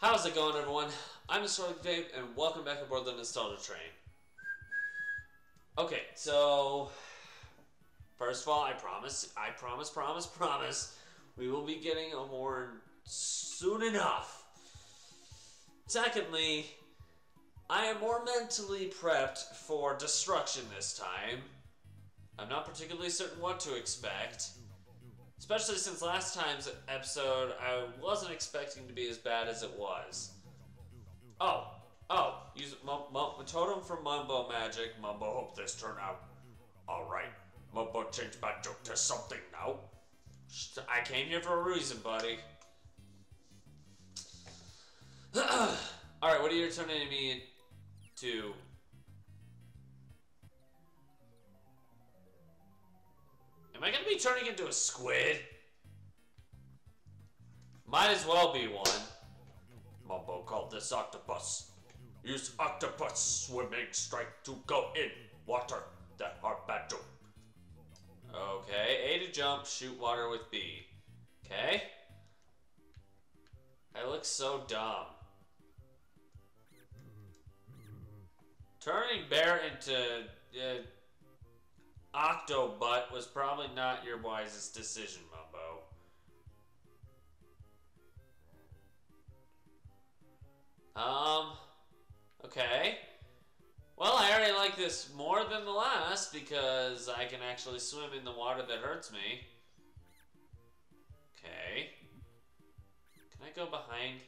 How's it going, everyone? I'm Mr. Vape, and welcome back aboard the Nostalgia Train. Okay, so first of all, I promise, I promise, promise, promise, we will be getting a horn soon enough. Secondly, I am more mentally prepped for destruction this time. I'm not particularly certain what to expect. Especially since last time's episode, I wasn't expecting to be as bad as it was. Oh, oh, use Mumbo, totem from Mumbo Magic. Mumbo, hope this turn out alright. Mumbo, change my joke to something now. I came here for a reason, buddy. Alright, what are you turning me into? Turning into a squid? Might as well be one. Mumbo called this octopus. Use octopus swimming strike to go in water that are battle. Okay, A to jump, shoot water with B. Okay. I look so dumb. Turning bear into uh, Octobutt was probably not your wisest decision, Mumbo. Um, okay. Well, I already like this more than the last because I can actually swim in the water that hurts me. Okay. Can I go behind?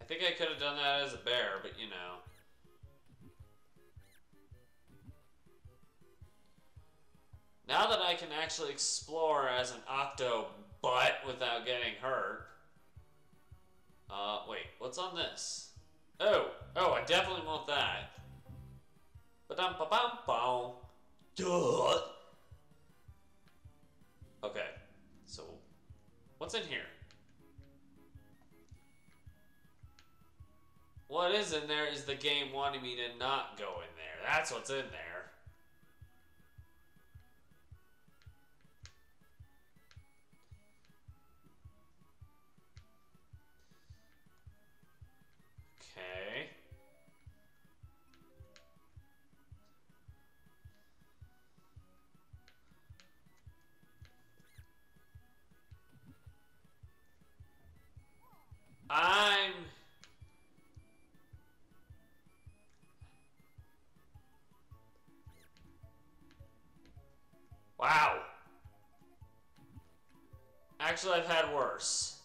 I think I could have done that as a bear, but you know. Now that I can actually explore as an octo butt without getting hurt. Uh, wait, what's on this? Oh, oh, I definitely want that. Ba-dum ba bum bum. Duh. Okay, so what's in here? What is in there is the game wanting me to not go in there. That's what's in there. Actually, I've had worse.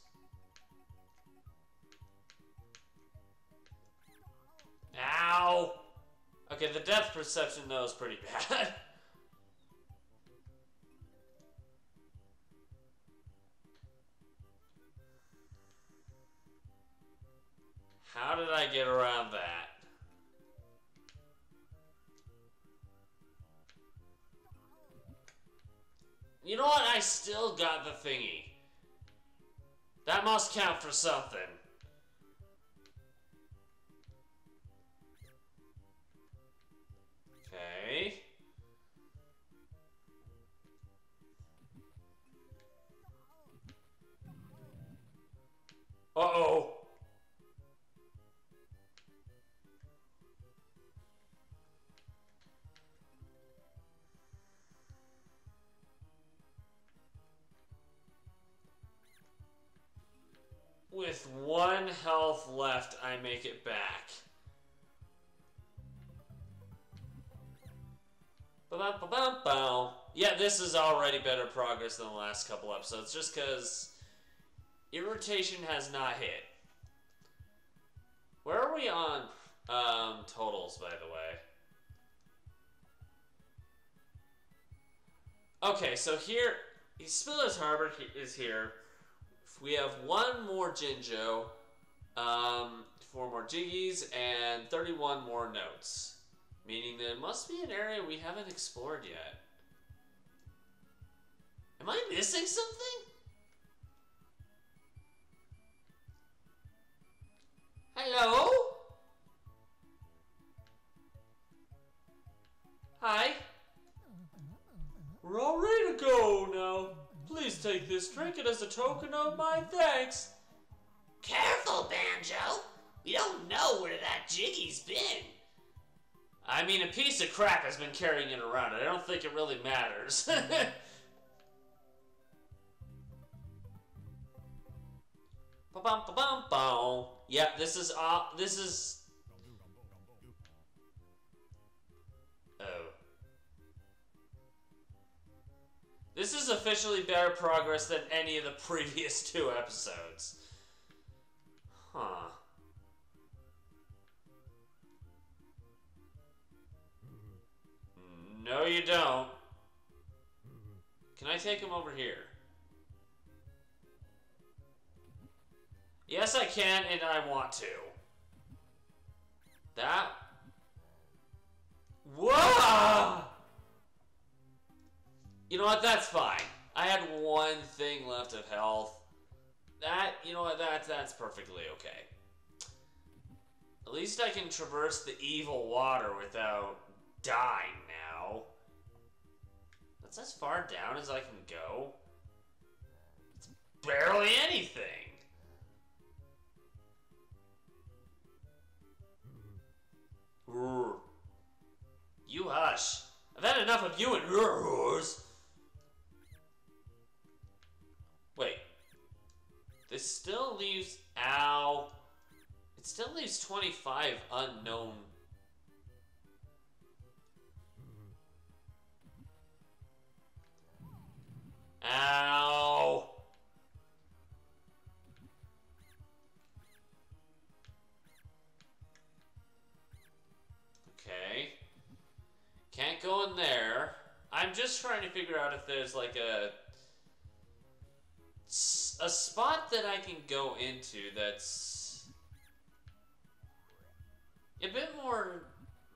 Ow! Okay, the depth perception though is pretty bad. How did I get around that? You know what? I still got the thingy. That must count for something. Okay. Uh-oh. With one health left, I make it back. Ba-ba-ba-ba-bow. Yeah, this is already better progress than the last couple episodes, just because irritation has not hit. Where are we on um, totals, by the way? Okay, so here, Spiller's Harbor is here. We have one more Jinjo, um, four more Jiggies, and 31 more notes. Meaning there must be an area we haven't explored yet. Am I missing something? Hello? Hi? We're all ready to go now. Please take this trinket as a token of my thanks. Careful, Banjo! We don't know where that Jiggy's been. I mean, a piece of crap has been carrying it around. I don't think it really matters. Ba-bum, ba-bum, bum. Yeah, this is uh, this is. Oh. This is officially better progress than any of the previous two episodes. Huh. No, you don't. Can I take him over here? Yes, I can, and I want to. That. Whoa! You know what? That's fine. I had one thing left of health. That, you know what? That, that's perfectly okay. At least I can traverse the evil water without dying now. That's as far down as I can go. It's barely anything. You hush. I've had enough of you and roars. This still leaves. Ow. It still leaves 25 unknown. Ow. Okay. Can't go in there. I'm just trying to figure out if there's like a a spot that I can go into that's a bit more.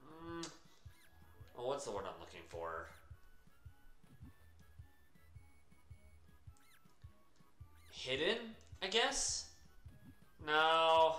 Mm, oh, what's the word I'm looking for? Hidden, I guess. No.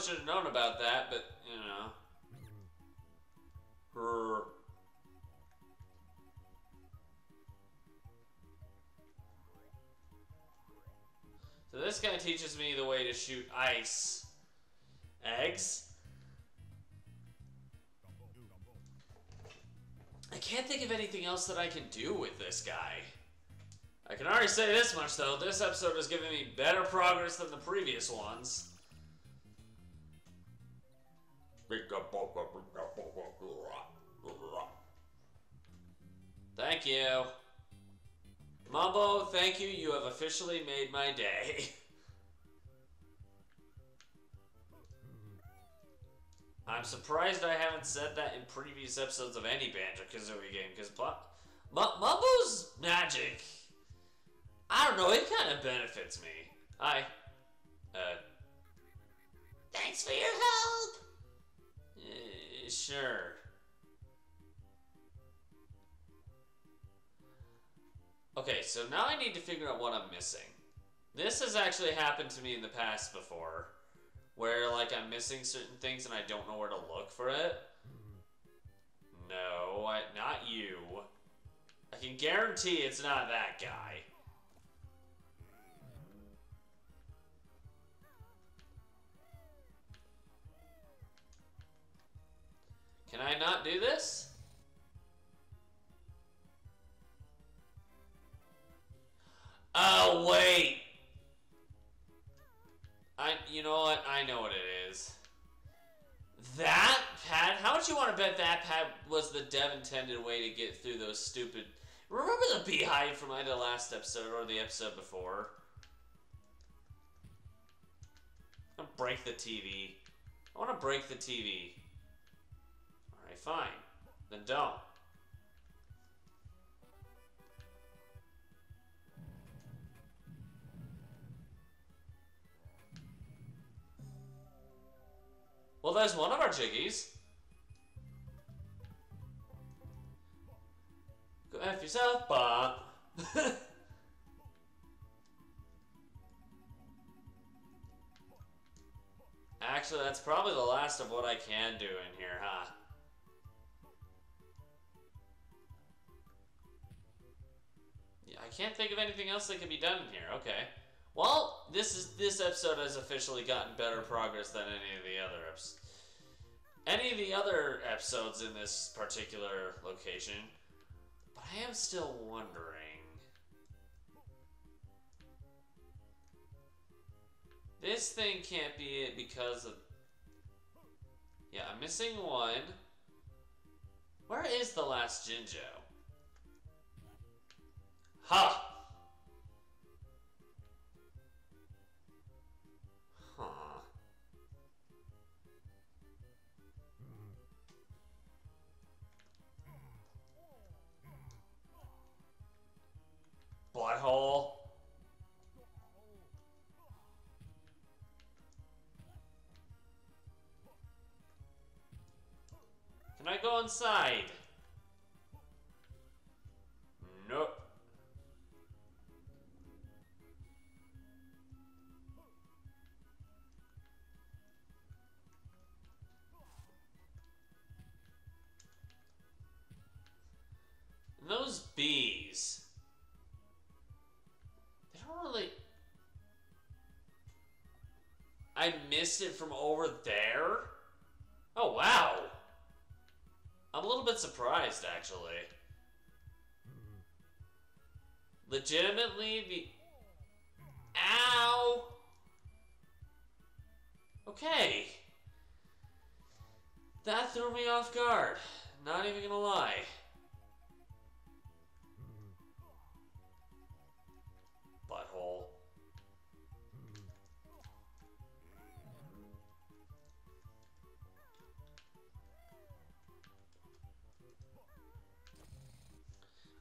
Should have known about that, but, you know. Brr. So this guy teaches me the way to shoot ice eggs. I can't think of anything else that I can do with this guy. I can already say this much though, this episode is giving me better progress than the previous ones. Thank you. Mumbo, thank you. You have officially made my day. I'm surprised I haven't said that in previous episodes of any Banjo Kazooie game, because Mumbo's magic, I don't know, it kind of benefits me. Hi. Uh. Thanks for your help. Eh, sure. Okay, so now I need to figure out what I'm missing. This has actually happened to me in the past before, where like I'm missing certain things and I don't know where to look for it. No, I, not you. I can guarantee it's not that guy. Can I not do this? Oh, wait. I, you know what? I know what it is. That pad? How much you want to bet that pad was the dev intended way to get through those stupid. Remember the beehive from either last episode or the episode before? i break the TV. I want to break the TV fine. Then don't. Well, there's one of our jiggies. Go F yourself, Bob. Actually, that's probably the last of what I can do in here, huh? I can't think of anything else that can be done in here. Okay. Well, this is this episode has officially gotten better progress than any of the other episodes. Any of the other episodes in this particular location, but I am still wondering. This thing can't be it because of. Yeah, I'm missing one. Where is the last Jinjo? Ha! Huh. Can I go inside? Bees. They don't really. I missed it from over there? Oh, wow. I'm a little bit surprised, actually. Legitimately, the. Ow! Okay. That threw me off guard. Not even gonna lie.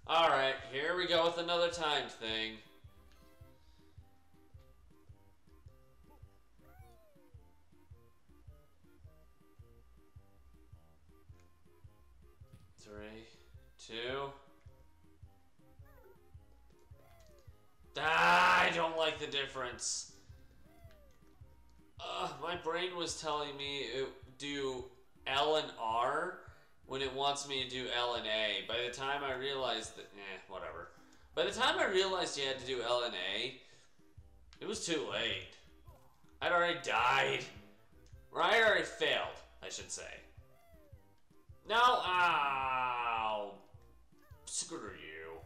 Alright, here we go with another time thing. Three, two. Ah, I don't like the difference. Ugh, my brain was telling me it do L and R when it wants me to do L and A. By the time I realized that, eh, whatever. By the time I realized you had to do L and A, it was too late. I'd already died. Or I already failed, I should say. No, ow. Screw you.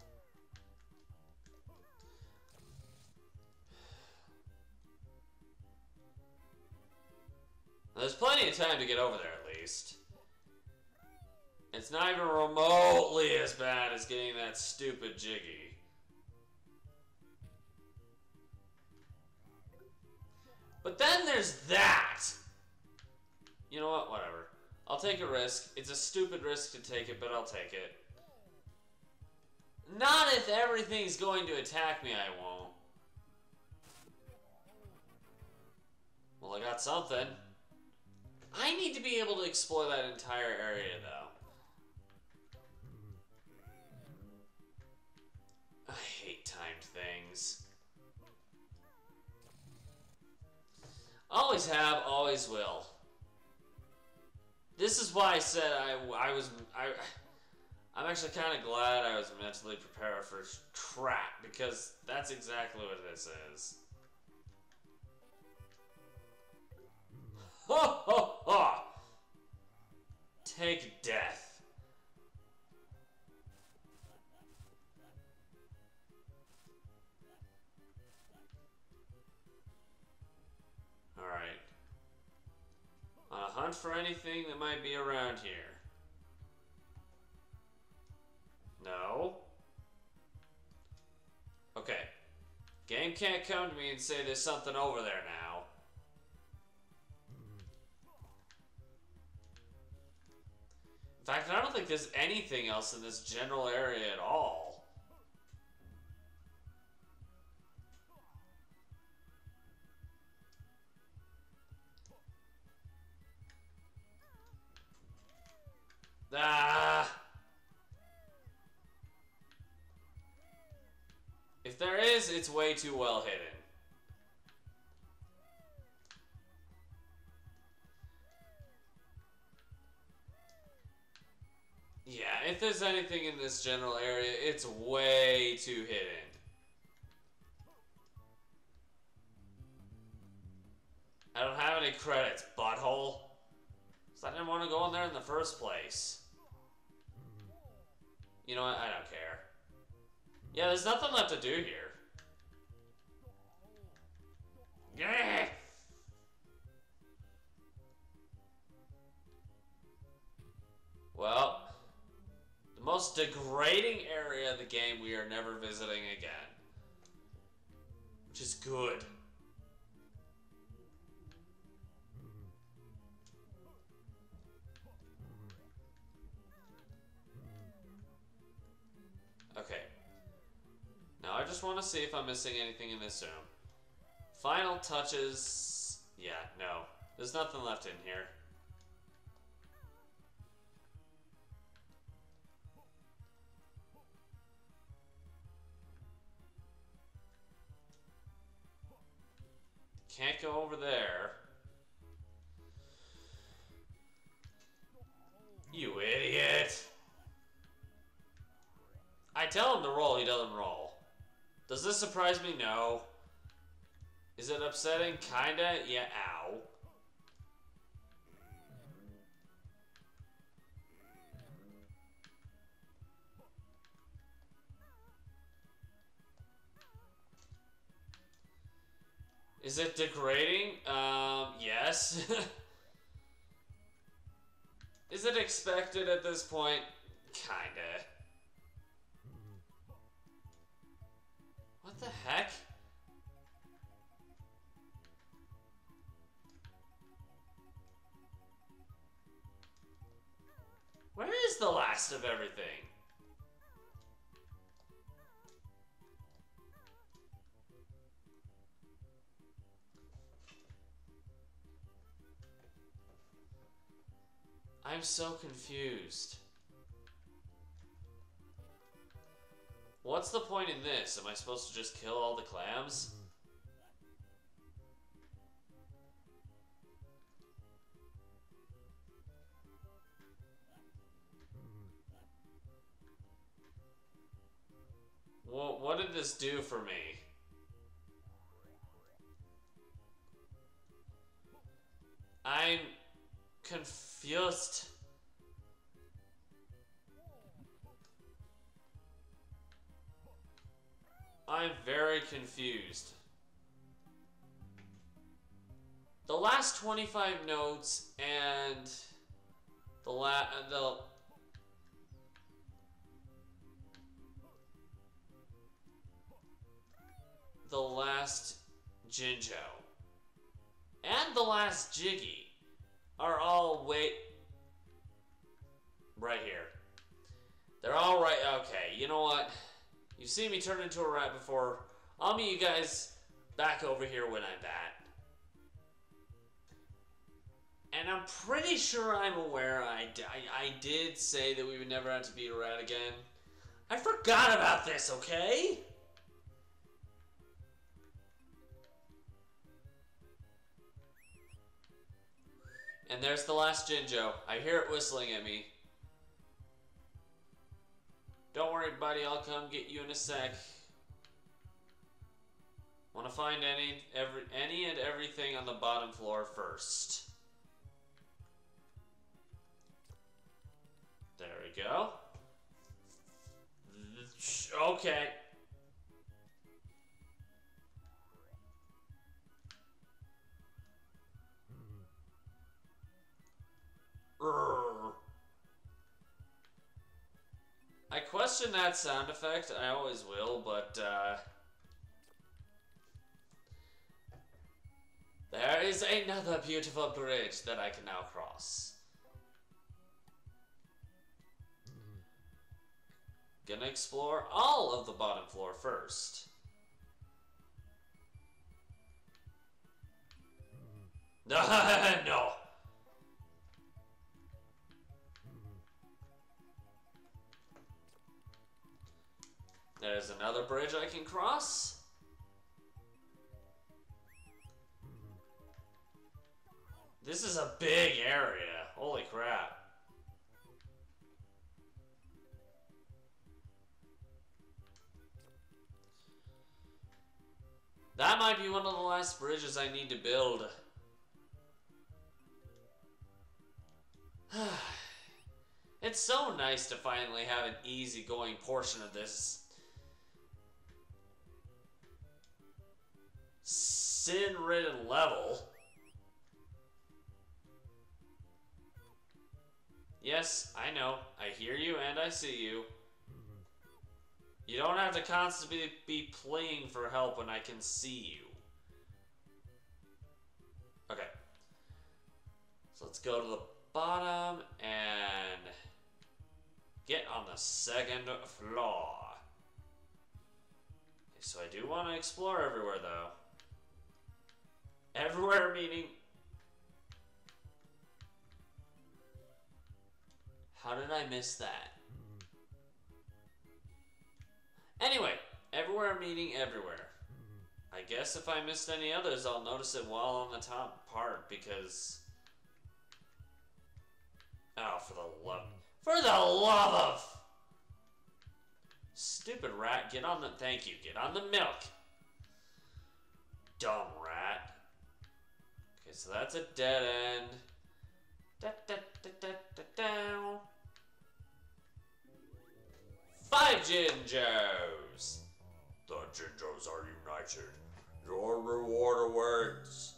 There's plenty of time to get over there, at least. It's not even remotely as bad as getting that stupid Jiggy. But then there's that! You know what? Whatever. I'll take a risk. It's a stupid risk to take it, but I'll take it. Not if everything's going to attack me, I won't. Well, I got something. I need to be able to explore that entire area, though. Timed things. Always have, always will. This is why I said I, I was I I'm actually kind of glad I was mentally prepared for crap because that's exactly what this is. Ha ha ha! Take death. On a hunt for anything that might be around here. No. Okay. Game can't come to me and say there's something over there now. In fact, I don't think there's anything else in this general area at all. it's way too well hidden. Yeah, if there's anything in this general area, it's way too hidden. I don't have any credits, butthole. So I didn't want to go in there in the first place. You know what? I don't care. Yeah, there's nothing left to do here. Most degrading area of the game we are never visiting again. Which is good. Okay. Now I just want to see if I'm missing anything in this room. Final touches. Yeah, no. There's nothing left in here. Can't go over there. You idiot! I tell him to roll, he doesn't roll. Does this surprise me? No. Is it upsetting? Kinda? Yeah, ow. Is it degrading? Um, yes. Is it expected at this point? Kinda. What the heck? Where is the last of everything? I'm so confused. What's the point in this? Am I supposed to just kill all the clams? Well, what did this do for me? I'm confused. I'm very confused. The last 25 notes and the la the the last Jinjo and the last Jiggy are all wait right here. They're all right. Okay, you know what? You've seen me turn into a rat before. I'll meet you guys back over here when I'm back. And I'm pretty sure I'm aware I, I, I did say that we would never have to be a rat again. I forgot about this, okay? And there's the last Jinjo. I hear it whistling at me. Don't worry, buddy. I'll come get you in a sec. Want to find any, every, any and everything on the bottom floor first. There we go. Okay. I question that sound effect. I always will, but uh, there is another beautiful bridge that I can now cross. Gonna explore all of the bottom floor first. no. There's another bridge I can cross. This is a big area. Holy crap. That might be one of the last bridges I need to build. it's so nice to finally have an easygoing portion of this sin-ridden level. Yes, I know. I hear you and I see you. You don't have to constantly be playing for help when I can see you. Okay. So let's go to the bottom and get on the second floor. Okay, so I do want to explore everywhere though. Everywhere meaning How did I miss that? Anyway, everywhere meaning everywhere. I guess if I missed any others, I'll notice it while on the top part because. Oh, for the love. For the love of. Stupid rat, get on the. Thank you, get on the milk. Dumb rat. So that's a dead end. Da, da, da. Five Jinjos! The Jinjos are united. Your reward awaits.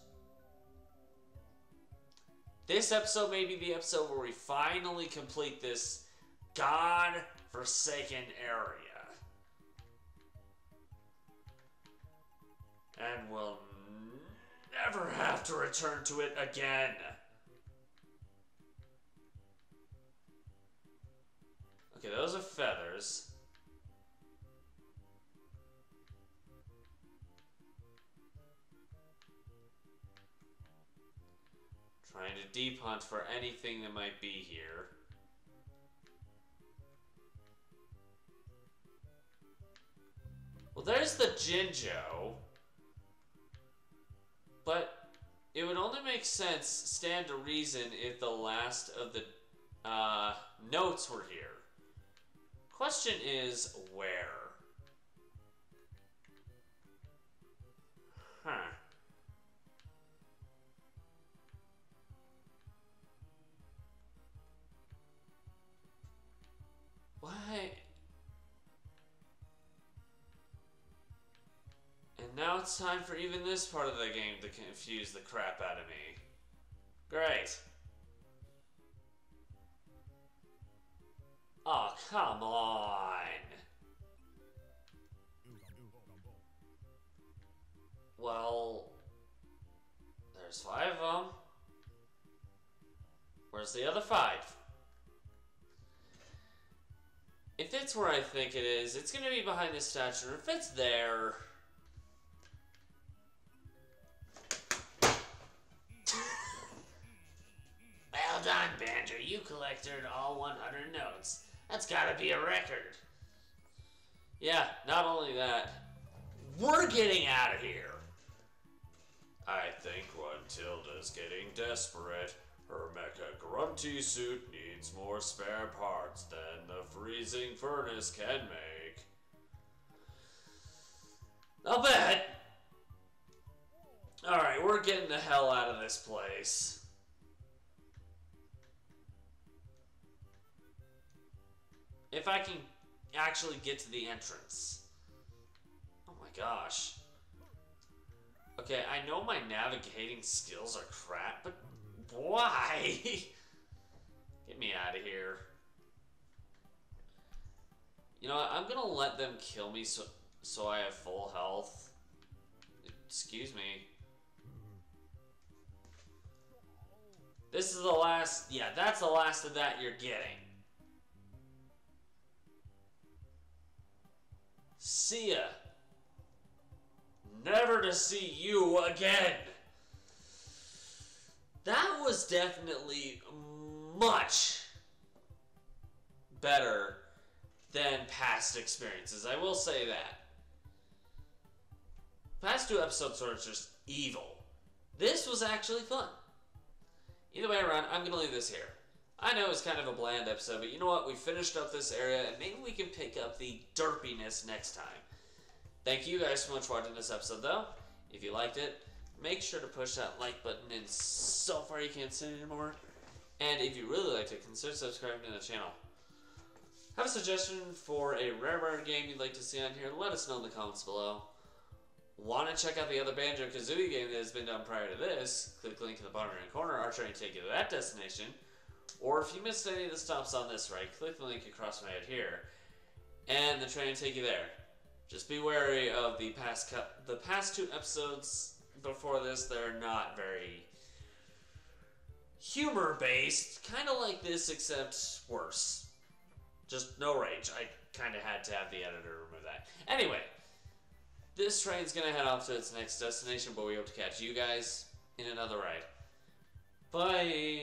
This episode may be the episode where we finally complete this God-forsaken area. And we'll never have to return to it again. Okay, those are feathers. Trying to deep hunt for anything that might be here. Well, there's the Jinjo. But it would only make sense, stand to reason, if the last of the uh, notes were here. Question is, where? Huh. It's time for even this part of the game to confuse the crap out of me. Great. Oh, come on. Well, there's five of them. Where's the other five? If it's where I think it is, it's gonna be behind this statue. If it's there... You collected all 100 notes. That's gotta be a record. Yeah, not only that, we're getting out of here. I think Tilda's getting desperate. Her mecha grunty suit needs more spare parts than the freezing furnace can make. I'll bet. Alright, we're getting the hell out of this place. If I can actually get to the entrance. Oh my gosh. Okay, I know my navigating skills are crap, but why? Get me out of here. You know? I'm gonna let them kill me so so I have full health. Excuse me. This is the last. Yeah, that's the last of that you're getting. See ya. Never to see you again. That was definitely much better than past experiences. I will say that. Past two episodes were just evil. This was actually fun. Either way around, I'm going to leave this here. I know it's kind of a bland episode, but you know what? We finished up this area, and maybe we can pick up the derpiness next time. Thank you guys so much for watching this episode, though. If you liked it, make sure to push that like button in so far you can't see anymore. And if you really liked it, consider subscribing to the channel. Have a suggestion for a Rareware game you'd like to see on here? Let us know in the comments below. Want to check out the other Banjo Kazooie game that has been done prior to this? Click the link in the bottom right corner. Our train take you to that destination. Or if you missed any of the stops on this ride, click the link across my head here, and the train will take you there. Just be wary of the past the past two episodes before this. They're not very humor based, kind of like this, except worse. Just no rage. I kind of had to have the editor remove that. Anyway, this train's gonna head off to its next destination, but we hope to catch you guys in another ride. Bye.